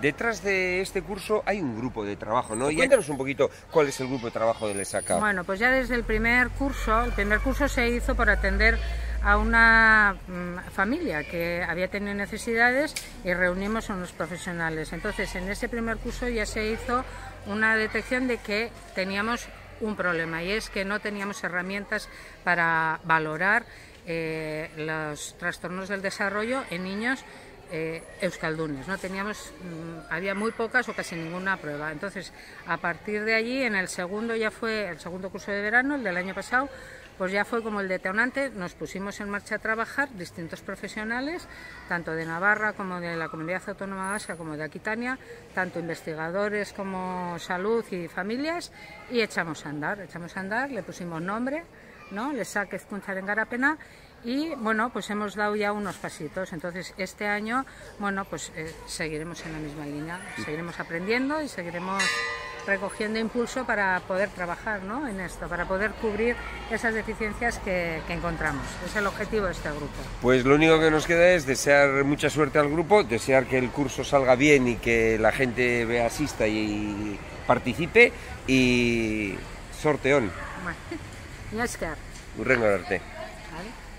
detrás de este curso hay un grupo de trabajo, ¿no? Y cuéntanos un poquito cuál es el grupo de trabajo de Lesaca. Bueno, pues ya desde el primer curso, el primer curso se hizo por atender a una mm, familia que había tenido necesidades y reunimos a unos profesionales. Entonces, en ese primer curso ya se hizo una detección de que teníamos un problema y es que no teníamos herramientas para valorar eh, los trastornos del desarrollo en niños eh, euskaldunes. No teníamos, mm, había muy pocas o casi ninguna prueba. Entonces, a partir de allí, en el segundo ya fue el segundo curso de verano, el del año pasado, pues ya fue como el detonante, nos pusimos en marcha a trabajar distintos profesionales, tanto de Navarra como de la Comunidad Autónoma Vasca como de Aquitania, tanto investigadores como salud y familias, y echamos a andar, echamos a andar, le pusimos nombre, ¿no? Le saque en Garapena y bueno, pues hemos dado ya unos pasitos. Entonces, este año, bueno, pues eh, seguiremos en la misma línea, seguiremos aprendiendo y seguiremos recogiendo impulso para poder trabajar ¿no? en esto, para poder cubrir esas deficiencias que, encontramos. Es el objetivo de este grupo. Pues lo único que nos queda es desear mucha suerte al grupo, desear que el curso salga bien y que la gente vea, asista y participe y sorteón. Bueno, Mi esker. Urrengor arte. Vale.